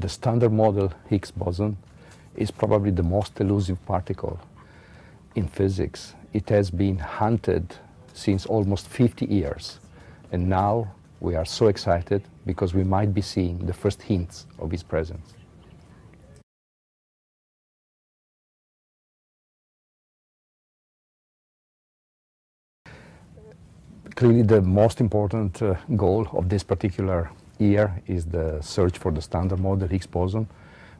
the standard model Higgs boson is probably the most elusive particle in physics. It has been hunted since almost 50 years, and now we are so excited because we might be seeing the first hints of its presence. Clearly the most important uh, goal of this particular year is the search for the standard model Higgs boson.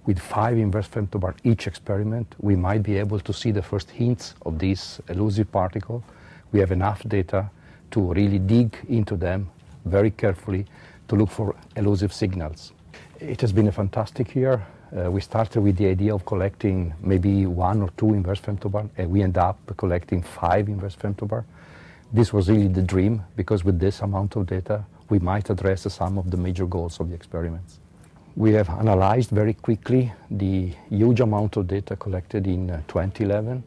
With five inverse femtobarn each experiment, we might be able to see the first hints of this elusive particle. We have enough data to really dig into them very carefully to look for elusive signals. It has been a fantastic year. Uh, we started with the idea of collecting maybe one or two inverse femtobarn, and we end up collecting five inverse femtobarn. This was really the dream, because with this amount of data, we might address some of the major goals of the experiments. We have analyzed very quickly the huge amount of data collected in uh, 2011,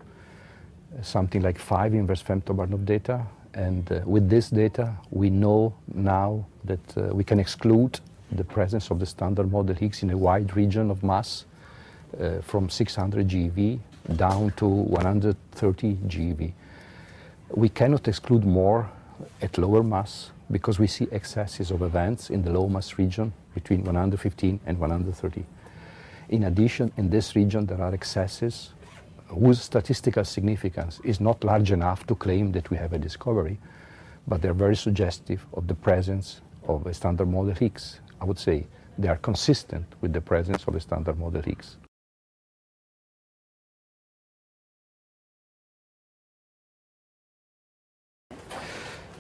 something like five inverse femtobarn of data. And uh, with this data, we know now that uh, we can exclude the presence of the standard model Higgs in a wide region of mass uh, from 600 GeV down to 130 GeV. We cannot exclude more at lower mass because we see excesses of events in the low mass region between 115 and 130. In addition, in this region there are excesses whose statistical significance is not large enough to claim that we have a discovery, but they're very suggestive of the presence of a standard model Higgs. I would say they are consistent with the presence of a standard model Higgs.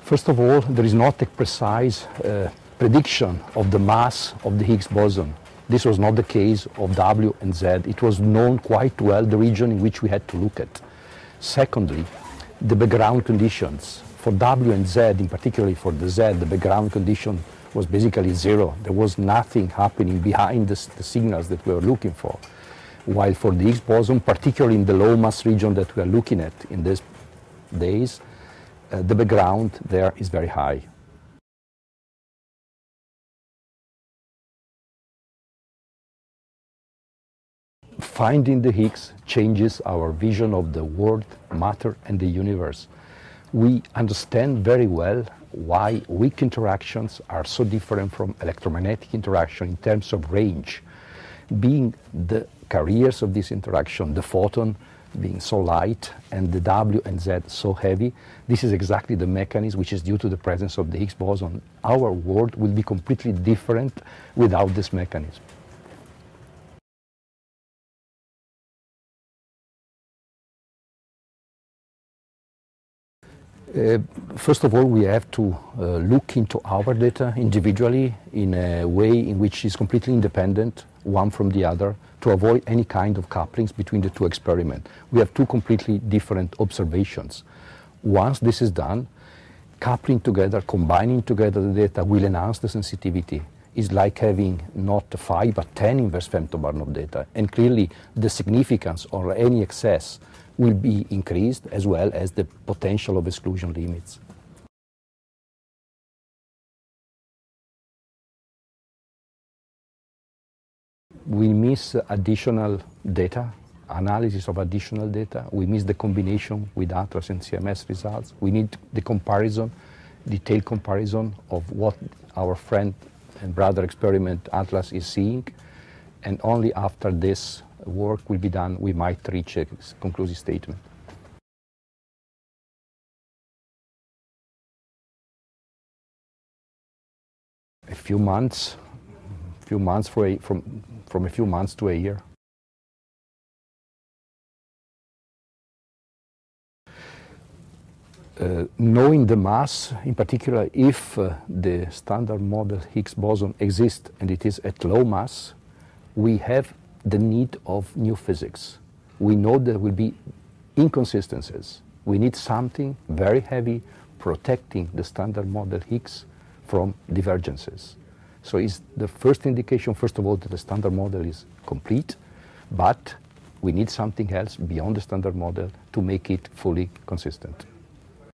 First of all, there is not a precise uh, prediction of the mass of the Higgs boson. This was not the case of W and Z. It was known quite well the region in which we had to look at. Secondly, the background conditions. For W and Z, in particular for the Z, the background condition was basically zero. There was nothing happening behind the, the signals that we were looking for. While for the Higgs boson, particularly in the low mass region that we are looking at in these days, Uh, the background there is very high. Finding the Higgs changes our vision of the world, matter, and the universe. We understand very well why weak interactions are so different from electromagnetic interaction in terms of range. Being the carriers of this interaction, the photon being so light and the W and Z so heavy, this is exactly the mechanism which is due to the presence of the Higgs boson. Our world will be completely different without this mechanism. Uh, first of all, we have to uh, look into our data individually in a way in which is completely independent, one from the other, to avoid any kind of couplings between the two experiments. We have two completely different observations. Once this is done, coupling together, combining together the data will enhance the sensitivity. It's like having not five but 10 inverse femtobarn of data. And clearly the significance or any excess will be increased as well as the potential of exclusion limits. We miss additional data, analysis of additional data. We miss the combination with ATLAS and CMS results. We need the comparison, detailed comparison of what our friend and brother experiment ATLAS is seeing. And only after this work will be done, we might reach a conclusive statement. A few months, few months for a, from, from a few months to a year. Uh, knowing the mass, in particular, if uh, the standard model Higgs boson exists and it is at low mass, we have the need of new physics. We know there will be inconsistencies. We need something very heavy protecting the standard model Higgs from divergences. So it's the first indication, first of all, that the standard model is complete, but we need something else beyond the standard model to make it fully consistent.